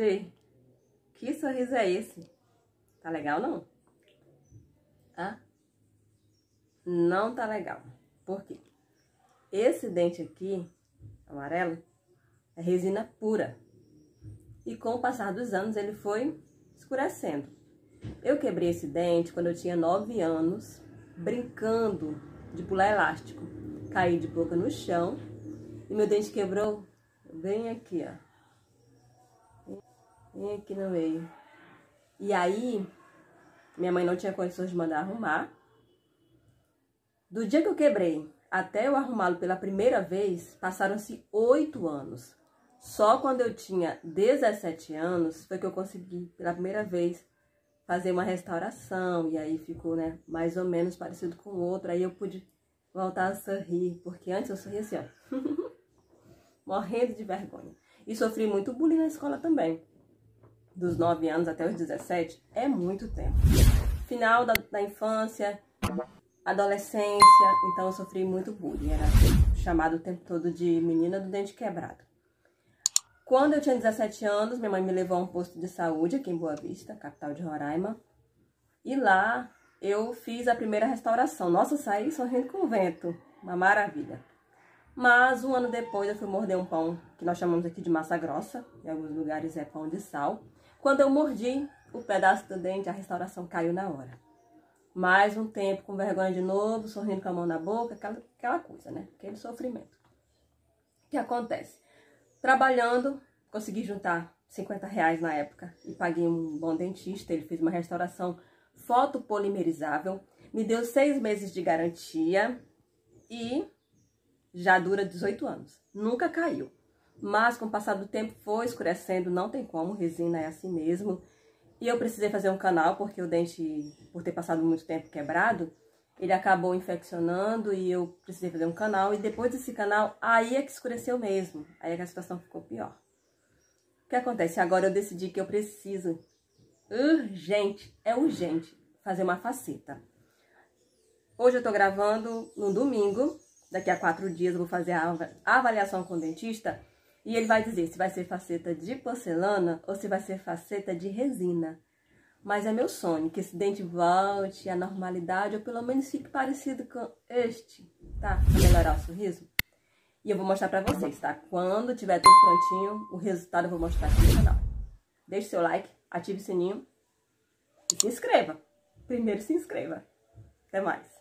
Gente, que sorriso é esse? Tá legal, não? Hã? Não tá legal. Por quê? Esse dente aqui, amarelo, é resina pura. E com o passar dos anos, ele foi escurecendo. Eu quebrei esse dente quando eu tinha 9 anos, brincando de pular elástico. Caí de boca no chão e meu dente quebrou bem aqui, ó. Bem aqui no meio. E aí, minha mãe não tinha condições de mandar arrumar. Do dia que eu quebrei até eu arrumá-lo pela primeira vez, passaram-se oito anos. Só quando eu tinha 17 anos foi que eu consegui, pela primeira vez, fazer uma restauração. E aí ficou, né, mais ou menos parecido com o outro. Aí eu pude voltar a sorrir, porque antes eu sorria assim, ó. Morrendo de vergonha. E sofri muito bullying na escola também. Dos 9 anos até os 17 é muito tempo. Final da, da infância, adolescência, então eu sofri muito bullying. Era chamado o tempo todo de menina do dente quebrado. Quando eu tinha 17 anos, minha mãe me levou a um posto de saúde aqui em Boa Vista, capital de Roraima. E lá eu fiz a primeira restauração. Nossa, saí sorrindo com o vento. Uma maravilha. Mas um ano depois eu fui morder um pão que nós chamamos aqui de massa grossa. Em alguns lugares é pão de sal. Quando eu mordi o pedaço do dente, a restauração caiu na hora. Mais um tempo com vergonha de novo, sorrindo com a mão na boca, aquela, aquela coisa, né? Aquele sofrimento. O que acontece? Trabalhando, consegui juntar 50 reais na época e paguei um bom dentista. Ele fez uma restauração fotopolimerizável, me deu seis meses de garantia e já dura 18 anos. Nunca caiu. Mas com o passar do tempo foi escurecendo, não tem como, resina é assim mesmo. E eu precisei fazer um canal porque o dente, por ter passado muito tempo quebrado, ele acabou infeccionando e eu precisei fazer um canal. E depois desse canal, aí é que escureceu mesmo. Aí é que a situação ficou pior. O que acontece? Agora eu decidi que eu preciso, urgente, é urgente, fazer uma faceta. Hoje eu tô gravando no domingo, daqui a quatro dias eu vou fazer a avaliação com o dentista e ele vai dizer se vai ser faceta de porcelana ou se vai ser faceta de resina. Mas é meu sonho que esse dente volte à normalidade, ou pelo menos fique parecido com este, tá? Pra melhorar o sorriso. E eu vou mostrar pra vocês, tá? Quando tiver tudo prontinho, o resultado eu vou mostrar aqui no canal. Deixe seu like, ative o sininho e se inscreva. Primeiro se inscreva. Até mais.